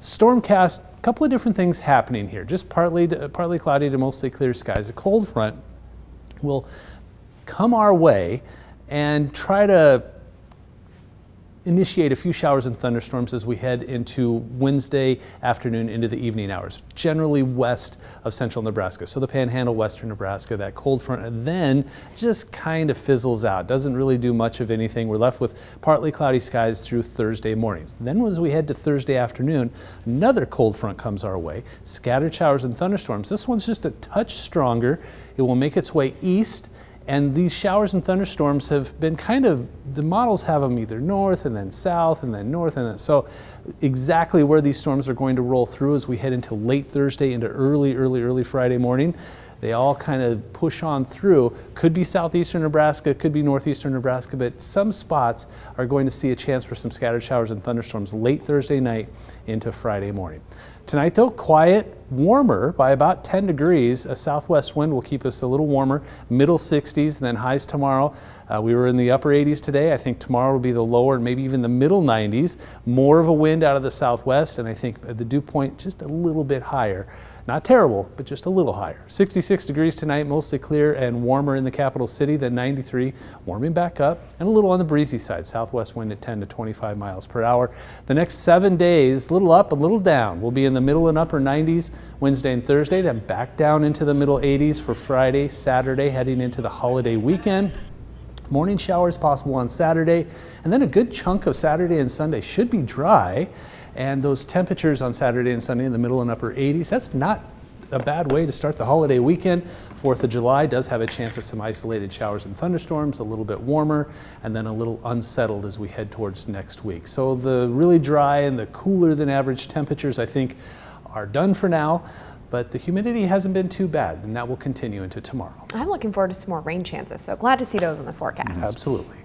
Stormcast, a couple of different things happening here. Just partly, to, partly cloudy to mostly clear skies. A cold front will come our way and try to initiate a few showers and thunderstorms as we head into Wednesday afternoon into the evening hours, generally west of central Nebraska. So the panhandle, western Nebraska, that cold front then just kind of fizzles out, doesn't really do much of anything. We're left with partly cloudy skies through Thursday mornings. Then as we head to Thursday afternoon, another cold front comes our way, scattered showers and thunderstorms. This one's just a touch stronger. It will make its way east and these showers and thunderstorms have been kind of, the models have them either north and then south and then north and then, so exactly where these storms are going to roll through as we head into late Thursday into early, early, early Friday morning. They all kind of push on through. Could be southeastern Nebraska, could be northeastern Nebraska, but some spots are going to see a chance for some scattered showers and thunderstorms late Thursday night into Friday morning. Tonight, though, quiet, warmer by about 10 degrees. A southwest wind will keep us a little warmer, middle 60s, and then highs tomorrow. Uh, we were in the upper 80s today. I think tomorrow will be the lower, maybe even the middle 90s. More of a wind out of the southwest, and I think the dew point just a little bit higher. Not terrible, but just a little higher. 66 degrees tonight, mostly clear and warmer in the capital city than 93, warming back up and a little on the breezy side. Southwest wind at 10 to 25 miles per hour. The next seven days, a little up, a little down. We'll be in the middle and upper 90s Wednesday and Thursday, then back down into the middle 80s for Friday, Saturday, heading into the holiday weekend. Morning showers possible on Saturday, and then a good chunk of Saturday and Sunday should be dry. And those temperatures on Saturday and Sunday in the middle and upper 80s, that's not a bad way to start the holiday weekend. 4th of July does have a chance of some isolated showers and thunderstorms, a little bit warmer, and then a little unsettled as we head towards next week. So the really dry and the cooler than average temperatures, I think, are done for now. But the humidity hasn't been too bad, and that will continue into tomorrow. I'm looking forward to some more rain chances, so glad to see those in the forecast. Absolutely.